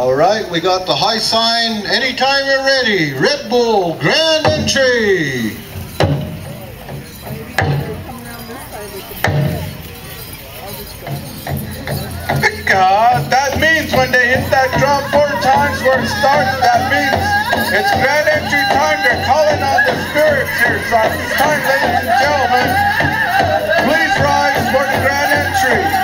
All right, we got the high sign. Anytime you're ready. Red Bull Grand Entry. God, that means when they hit that drum four times where it starts, that means it's grand entry time. They're calling on the spirits here. So this time, ladies and gentlemen, please rise for the grand entry.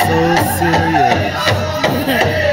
So serious.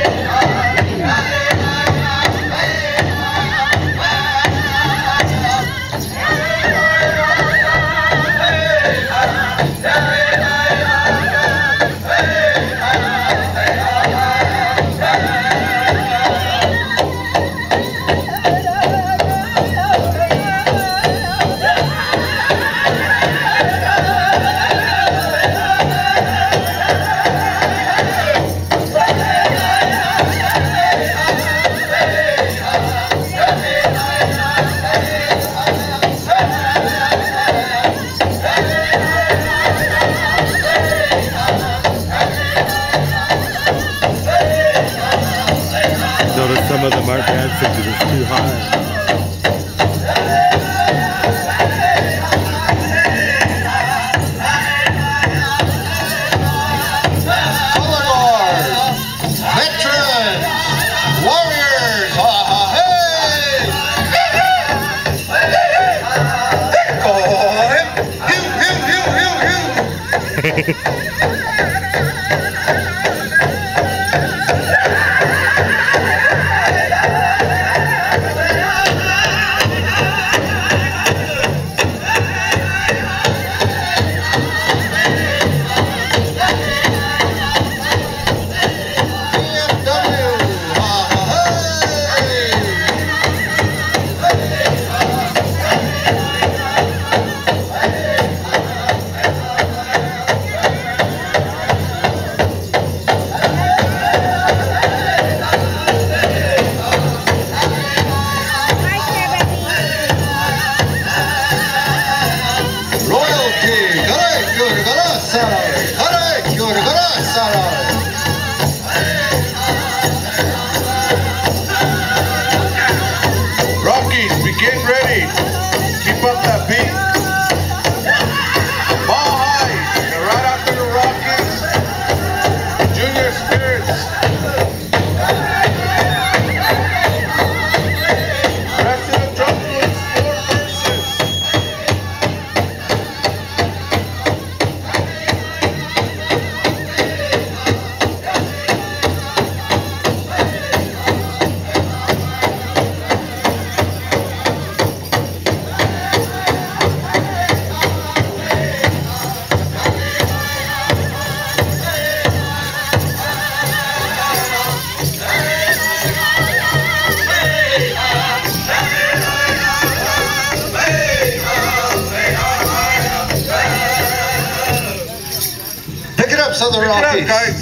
warriors, ha ha hey! Oh, pew, pew, pew, pew, pew. BMW, other Pick office. guys.